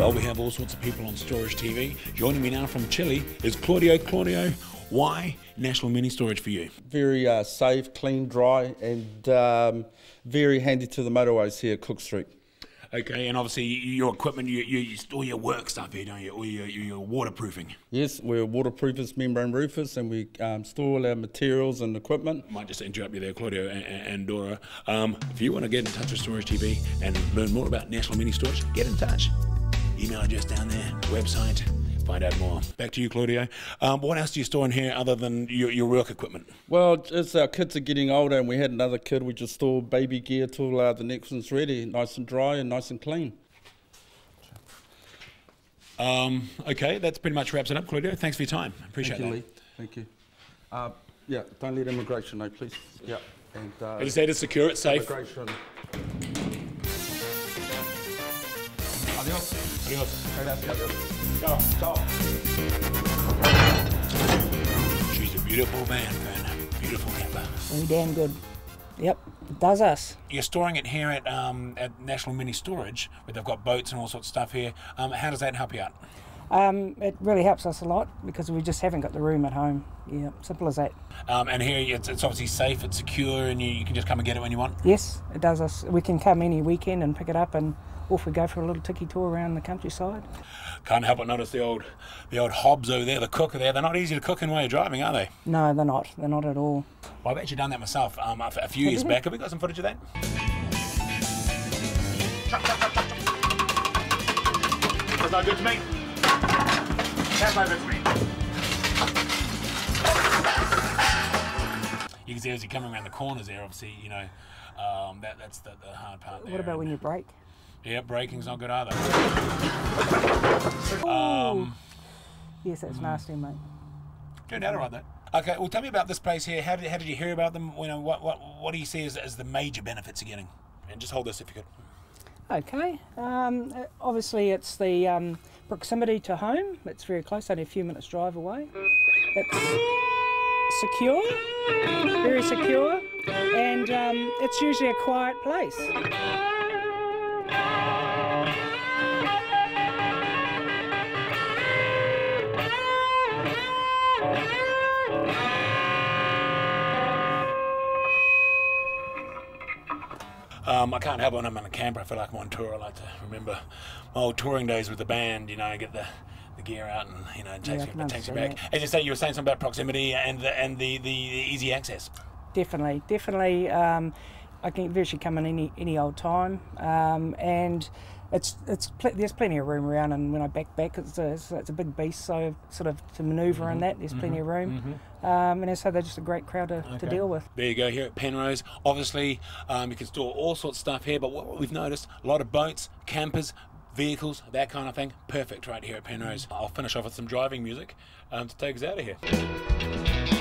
Well, we have all sorts of people on Storage TV. Joining me now from Chile is Claudio. Claudio, why National Mini Storage for you? Very uh, safe, clean, dry, and um, very handy to the motorways here at Cook Street. Okay, and obviously your equipment, you, you, store your work stuff here, don't you? Or your, your waterproofing. Yes, we're waterproofers, membrane roofers, and we um, store all our materials and equipment. Might just interrupt you there, Claudio and, and Dora. Um, if you want to get in touch with Storage TV and learn more about National Mini Storage, get in touch. Email address down there, website, find out more. Back to you, Claudio. Um, what else do you store in here other than your, your work equipment? Well, as our kids are getting older and we had another kid, we just store baby gear till uh, the next one's ready, nice and dry and nice and clean. Um, okay, that's pretty much wraps it up, Claudio. Thanks for your time. Appreciate Thank you, that. Leigh. Thank you. Uh, yeah, don't let immigration know, please. Yeah. And uh, As I said, it's secure, it safe. immigration. Adios. Adios. Gracias. Ciao. Ciao. She's a beautiful man, Fern. Beautiful camper. We damn good. Yep, it does us. You're storing it here at um, at National Mini Storage, where they've got boats and all sorts of stuff here. Um, how does that help you out? Um, it really helps us a lot because we just haven't got the room at home. Yeah, simple as that. Um, and here it's, it's obviously safe, it's secure, and you, you can just come and get it when you want. Yes, it does us. We can come any weekend and pick it up, and off we go for a little tiki tour around the countryside. Can't help but notice the old the old hobs over there, the cooker there. They're not easy to cook in while you're driving, are they? No, they're not. They're not at all. Well, I've actually done that myself um, a a few years back. Have we got some footage of that? That's not good to me. That's not good me. You can see as you're coming around the corners there, obviously, you know, um, that, that's the, the hard part there. What about when you brake? Yeah, braking's not good either. Um, yes, that's nasty, mate. Turned out all right, though. Okay, well, tell me about this place here. How did, how did you hear about them? You know, what, what, what do you see as, as the major benefits you're getting? And just hold this if you could. Okay. Um, obviously, it's the um, proximity to home. It's very close, only a few minutes' drive away. It's secure, very secure, and um, it's usually a quiet place. Um, I can't help it when I'm in a camper. I feel like I'm on tour. I like to remember my old touring days with the band. You know, get the, the gear out and you know it takes Yeah, you, it takes you back. As you say, you were saying something about proximity and the, and the, the, the easy access. Definitely, definitely. Um, I can virtually come in any any old time, um, and it's it's pl- there's plenty of room around. And when I back back, it's a, it's, it's a big beast, so sort of to manoeuvre Mm-hmm. in that, there's plenty of room. Um, and so they're just a great crowd to, to deal with. There you go here at Penrose. Obviously, um, you can store all sorts of stuff here, but what we've noticed a lot of boats, campers, vehicles, that kind of thing. Perfect right here at Penrose. I'll finish off with some driving music um, to take us out of here.